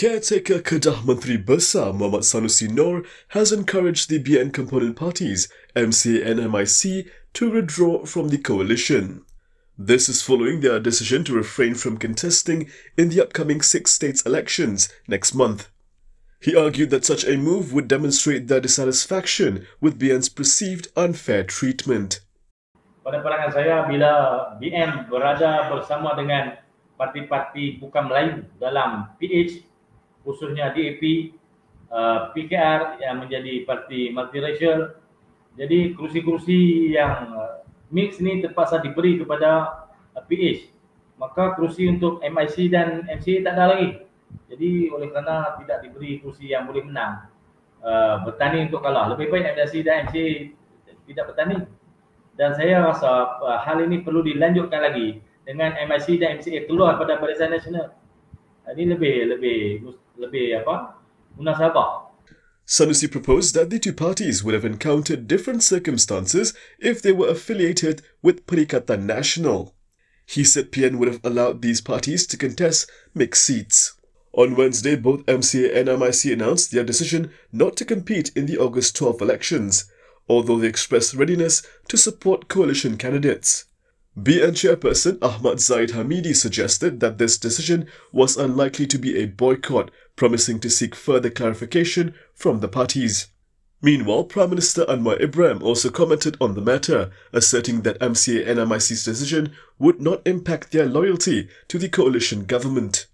Caretaker Kedah Menteri Besar Muhammad Sanusi Nor has encouraged the BN component parties, MCA and MIC, to withdraw from the coalition. This is following their decision to refrain from contesting in the upcoming six states elections next month. He argued that such a move would demonstrate their dissatisfaction with BN's perceived unfair treatment. Pada pandangan saya, bila BN berada bersama dengan parti-parti bukan Melayu dalam PH, khususnya DAP, uh, PKR yang menjadi parti multiracial. Jadi kerusi-kerusi yang uh, mix ni terpaksa diberi kepada uh, PH. Maka kerusi untuk MIC dan MCA tak ada lagi. Jadi oleh kerana tidak diberi kerusi yang boleh menang, uh, bertanding untuk kalah. Lebih baik MIC dan MCA tidak bertanding. Dan saya rasa uh, hal ini perlu dilanjutkan lagi dengan MIC dan MCA keluar pada Barisan Nasional. Ini lebih lebih lebih apa? Munasabah. Sanusi proposed that the two parties would have encountered different circumstances if they were affiliated with Perikatan Nasional. He said PN would have allowed these parties to contest mixed seats. On Wednesday, both MCA and MIC announced their decision not to compete in the August 12 elections, although they expressed readiness to support coalition candidates. BN chairperson Ahmad Zahid Hamidi suggested that this decision was unlikely to be a boycott, promising to seek further clarification from the parties. Meanwhile, Prime Minister Anwar Ibrahim also commented on the matter, asserting that MCA and MIC's decision would not impact their loyalty to the coalition government.